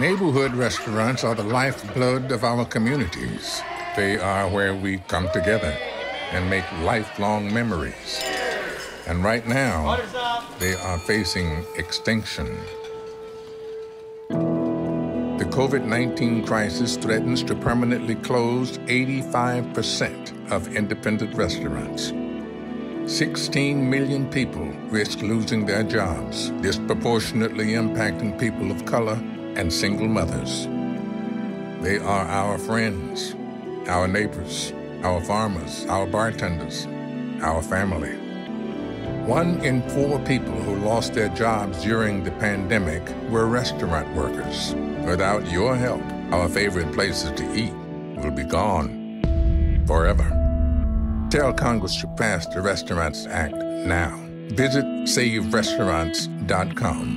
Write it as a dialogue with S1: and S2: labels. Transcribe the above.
S1: Neighborhood restaurants are the lifeblood of our communities. They are where we come together and make lifelong memories. And right now, they are facing extinction. The COVID 19 crisis threatens to permanently close 85% of independent restaurants. 16 million people risk losing their jobs, disproportionately impacting people of color and single mothers. They are our friends, our neighbors, our farmers, our bartenders, our family. One in four people who lost their jobs during the pandemic were restaurant workers. Without your help, our favorite places to eat will be gone forever. Tell Congress to pass the Restaurants Act now. Visit SaveRestaurants.com